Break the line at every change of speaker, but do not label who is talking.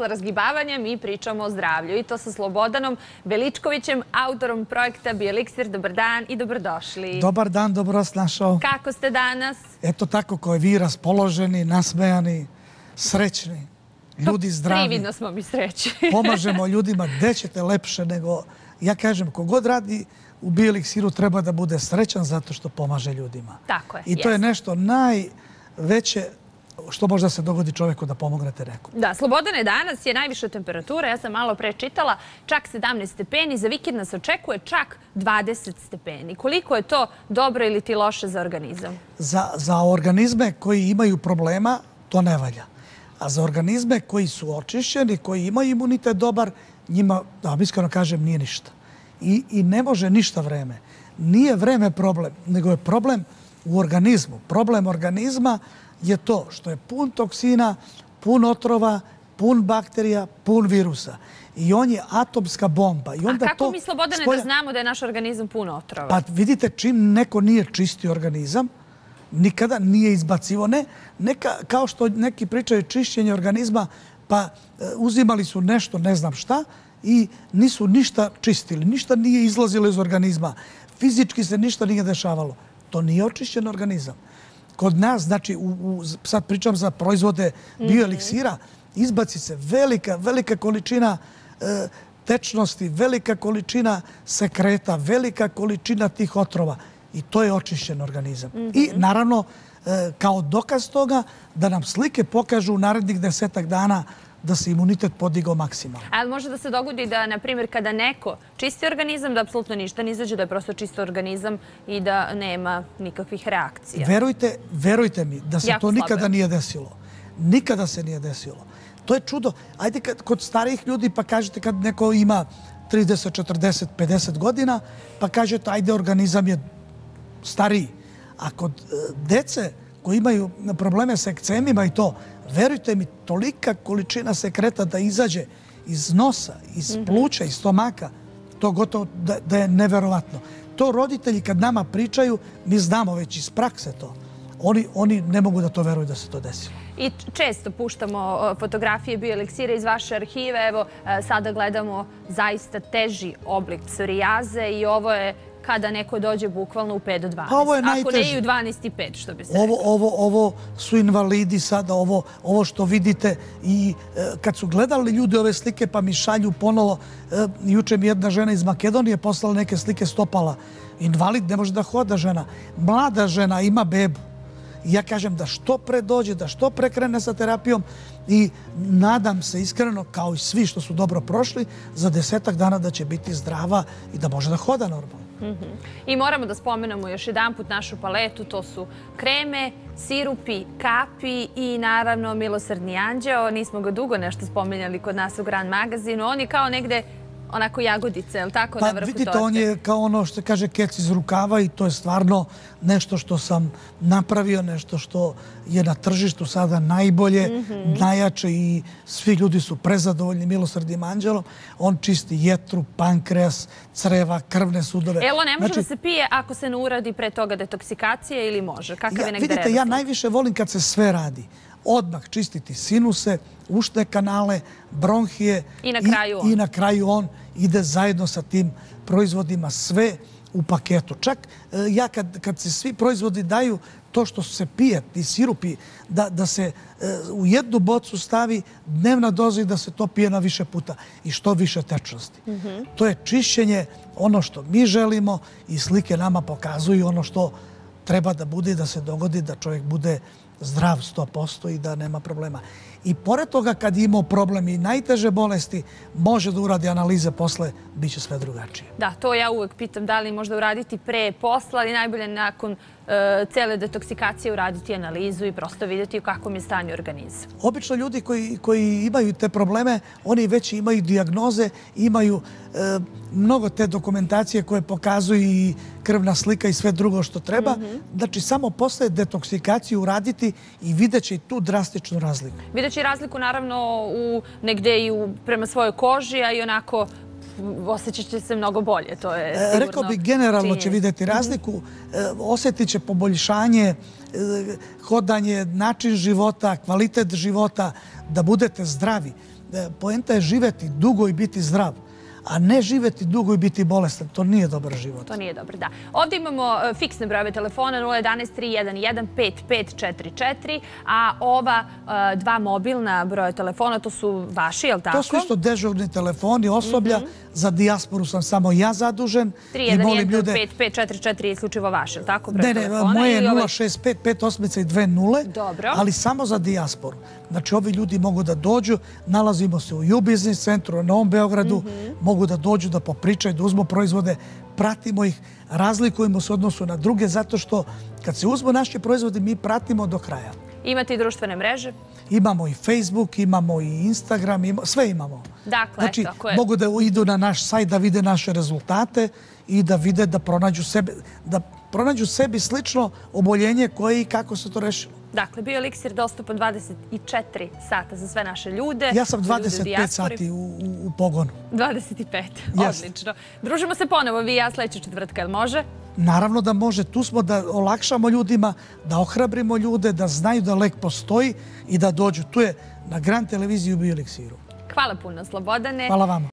posle razgibavanja mi pričamo o zdravlju. I to sa Slobodanom Veličkovićem, autorom projekta Bioliksir. Dobar dan i dobrodošli.
Dobar dan, dobro vas našao.
Kako ste danas?
Eto tako, koje vi raspoloženi, nasmejani, srećni, ljudi zdravi.
Prividno smo mi sreći.
Pomažemo ljudima, gde ćete lepše nego... Ja kažem, kogod radi u Bioliksiru treba da bude srećan zato što pomaže ljudima.
Tako je.
I to je nešto najveće što može da se dogodi čovjeku da pomognete nekom.
Da, Slobodane danas je najviša temperatura, ja sam malo prečitala, čak 17 stepeni, za vikend nas očekuje čak 20 stepeni. Koliko je to dobro ili ti loše za organizam?
Za organizme koji imaju problema, to ne valja. A za organizme koji su očišćeni, koji imaju imunitet dobar, njima, da vam iskreno kažem, nije ništa. I ne može ništa vreme. Nije vreme problem, nego je problem u organizmu. Problem organizma je to što je pun toksina, pun otrova, pun bakterija, pun virusa. I on je atomska bomba.
A kako mi slobodane da znamo da je naš organizam pun otrova?
Pa vidite, čim neko nije čisti organizam, nikada nije izbacivo. Ne, neka, kao što neki pričaju čišćenje organizma, pa e, uzimali su nešto, ne znam šta, i nisu ništa čistili. Ništa nije izlazilo iz organizma. Fizički se ništa nije dešavalo. To nije očišćen organizam kod nas, znači, sad pričam za proizvode bioeliksira, izbaci se velika, velika količina e, tečnosti, velika količina sekreta, velika količina tih otrova. I to je očišćen organizam. I naravno, e, kao dokaz toga, da nam slike pokažu u narednih desetak dana da se imunitet podigao maksimalno.
Ali može da se dogodi da, na primjer, kada neko čisti organizam, da apsolutno ništa ne izađe, da je prosto čisto organizam i da nema nikakvih reakcija.
Verujte, verujte mi da se to nikada nije desilo. Nikada se nije desilo. To je čudo. Ajde kod starijih ljudi pa kažete kad neko ima 30, 40, 50 godina, pa kažete ajde organizam je stariji. A kod e, dece koji imaju probleme sa ekcemima i to, verujte mi, tolika količina sekreta da izađe iz nosa, iz mhm. pluća, iz stomaka, to gotovo da je neverovatno. To roditelji kad nama pričaju, mi znamo već iz prakse to. Oni ne mogu da to veruju da se to desilo.
I često puštamo fotografije bioeleksira iz vaše arhive. Evo, e, sada gledamo zaista teži oblik psorijaze i ovo je kada neko dođe bukvalno u 5 do 12.
Pa ovo je najteže.
Ako ne i u 12 i 5, što bi se
rekao. Ovo su invalidi sada, ovo što vidite. I e, kad su gledali ljudi ove slike, pa mi šalju ponovo, e, juče mi jedna žena iz Makedonije poslala neke slike stopala. Invalid ne može da hoda žena. Mlada žena ima bebu. Ja kažem da što pre dođe, da što pre krene sa terapijom i nadam se iskreno, kao i svi što su dobro prošli, za desetak dana da će biti zdrava i da može da hoda normalno. Mhm.
I moramo da spomenemo još jedan put našu paletu, to su kreme, sirupi, kapi i naravno milosrdni anđeo. Nismo ga dugo nešto spomenjali kod nas u Grand magazinu. On je kao negde onako jagodice, je li tako, na
pa
vrhu
torte? Pa vidite, on je kao ono što kaže kec iz rukava i to je stvarno nešto što sam napravio, nešto što je na tržištu sada najbolje, mhm. najjače i svi ljudi su prezadovoljni milosrdim anđelom. On čisti jetru, pankreas, creva, krvne sudove.
Elo, ne može da znači- se pije ako se ne uradi pre toga detoksikacije ili može? Kakav je negde
Vidite, ja najviše volim kad se sve radi odmah čistiti sinuse, ušne kanale, bronhije
i na kraju on,
i na kraju on ide zajedno sa tim proizvodima sve u paketu. Čak e, ja kad, kad se svi proizvodi daju to što se pije, ti sirupi, da, da se e, u jednu bocu stavi dnevna doza i da se to pije na više puta i što više tečnosti. Mm -hmm. To je čišćenje ono što mi želimo i slike nama pokazuju ono što treba da bude i da se dogodi da čovjek bude zdrav 100% i da nema problema. I pored toga kad imao problem i najteže bolesti, može da uradi analize posle, bit će sve drugačije.
Da, to ja uvek pitam da li možda uraditi pre, posla, ali najbolje nakon e, cele detoksikacije uraditi analizu i prosto vidjeti u kakvom je stanju organizma.
Obično ljudi koji, koji imaju te probleme, oni već imaju diagnoze, imaju e, mnogo te dokumentacije koje pokazuju i krvna slika i sve drugo što treba. Mm -hmm. Znači, samo posle detoksikacije uraditi i vidjet će i tu drastičnu razliku.
Vidjet će razliku, naravno, u, negde i u, prema svojoj koži, a i onako osjećat će se mnogo bolje. To je e,
Rekao bih, generalno će vidjeti mhm. razliku. E, osjetit će poboljšanje, e, hodanje, način života, kvalitet života, da budete zdravi. poenta je živeti dugo i biti zdrav a ne živeti dugo i biti bolestan. To nije dobar život.
To nije dobro, da. Ovdje imamo e, fiksne brojeve telefona 011-311-5544, a ova e, dva mobilna broje telefona, to su vaši, je li tako?
To su isto dežurni telefoni osoblja. Mhm. Za dijasporu sam samo ja zadužen.
311-5544 je isključivo vaš, je li tako?
Ne, ne, moje je 065-58 i 2
Dobro.
Ali samo za dijasporu. Znači, ovi ljudi mogu da dođu, nalazimo se u U-Business centru na Novom Beogradu, mhm. mogu da dođu, da popričaju, da uzmu proizvode, pratimo ih, razlikujemo se odnosu na druge, zato što kad se uzmu naše proizvode, mi pratimo do kraja.
Imate i društvene mreže?
Imamo i Facebook, imamo i Instagram, sve imamo.
Dakle,
znači, mogu da idu na naš sajt da vide naše rezultate i da vide da pronađu sebe, da pronađu sebi slično oboljenje koje i kako se to rešilo.
Dakle, bio eliksir dostupan 24 sata za sve naše ljude.
Ja sam 25 sati u pogonu.
25, odlično. Družimo se ponovo, vi i ja sljedeći četvrtka, ili može?
Naravno da može. Tu smo da olakšamo ljudima, da ohrabrimo ljude, da znaju da lek postoji i da dođu. Tu je na Grand televiziji u Bio eliksiru.
Hvala puno, Slobodane.
Hvala vama.